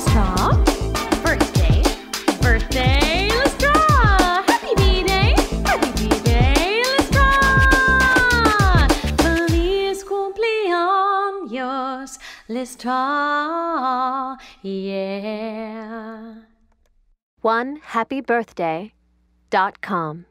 Lystra. Birthday. Birthday. Lystra. Happy B-Day. Happy B-Day. Lystra. Feliz cumpleaños. Lystra. Yeah. One happy birthday dot com.